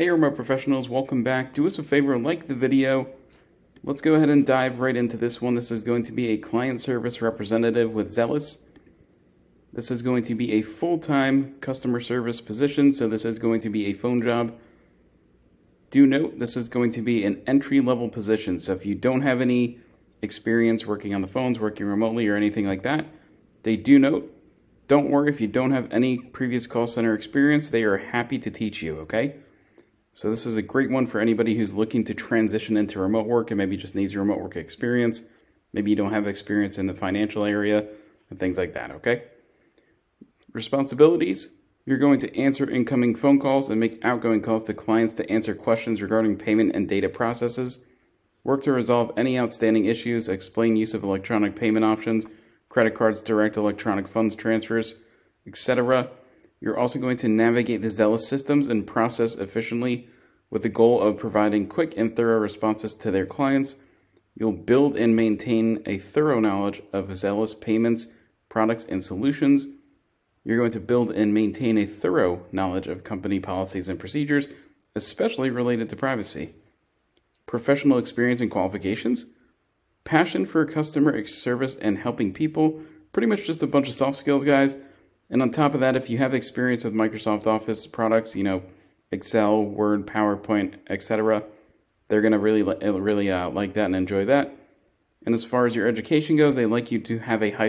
Hey remote professionals, welcome back. Do us a favor, like the video. Let's go ahead and dive right into this one. This is going to be a client service representative with Zelis. This is going to be a full-time customer service position, so this is going to be a phone job. Do note, this is going to be an entry-level position, so if you don't have any experience working on the phones, working remotely, or anything like that, they do note, don't worry if you don't have any previous call center experience, they are happy to teach you, okay? So this is a great one for anybody who's looking to transition into remote work and maybe just needs your remote work experience. Maybe you don't have experience in the financial area and things like that, okay? Responsibilities. You're going to answer incoming phone calls and make outgoing calls to clients to answer questions regarding payment and data processes. Work to resolve any outstanding issues, explain use of electronic payment options, credit cards, direct electronic funds transfers, etc. You're also going to navigate the Zelis systems and process efficiently with the goal of providing quick and thorough responses to their clients. You'll build and maintain a thorough knowledge of Zelis payments, products, and solutions. You're going to build and maintain a thorough knowledge of company policies and procedures, especially related to privacy. Professional experience and qualifications. Passion for customer service and helping people. Pretty much just a bunch of soft skills, guys. And on top of that, if you have experience with Microsoft Office products, you know, Excel, Word, PowerPoint, etc., they're going to really, really uh, like that and enjoy that. And as far as your education goes, they like you to have a high